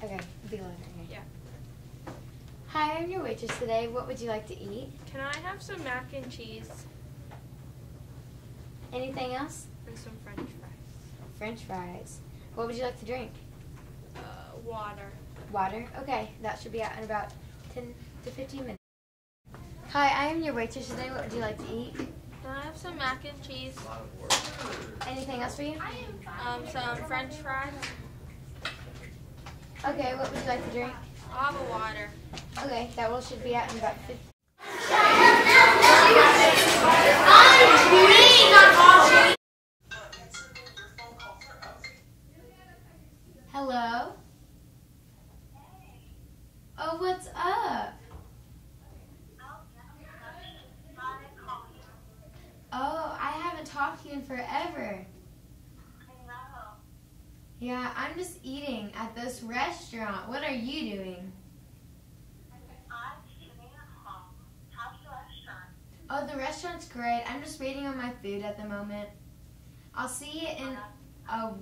Okay, be louder. Okay. Yeah. Hi, I'm your waitress today. What would you like to eat? Can I have some mac and cheese Anything else? and some french fries? French fries. What would you like to drink? Uh, water. Water? Okay, that should be out in about 10 to 15 minutes. Hi, I am your waitress today. What would you like to eat? Can I have some mac and cheese? Anything else for you? Um, some french fries? Okay, what would you like to drink? I'll have a water. Okay, that will should be out in about 15 Hello? Oh, what's up? Oh, I haven't talked to you in forever. Yeah, I'm just eating at this restaurant. What are you doing? Oh, the restaurant's great. I'm just waiting on my food at the moment. I'll see you in uh,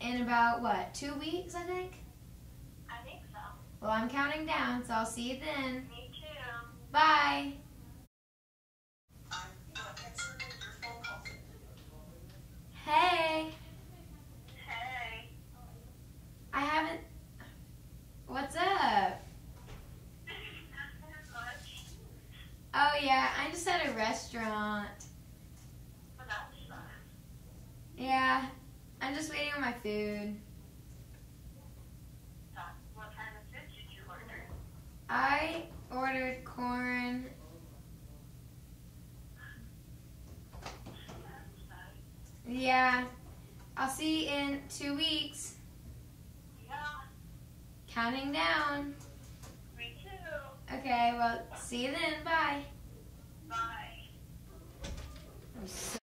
in about what two weeks, I think. I think so. Well, I'm counting down, so I'll see you then. Me too. Bye. Yeah, I'm just at a restaurant. Yeah, I'm just waiting on my food. I ordered corn. Yeah, I'll see you in two weeks. Counting down. Me too. Okay, well, see you then. Bye. So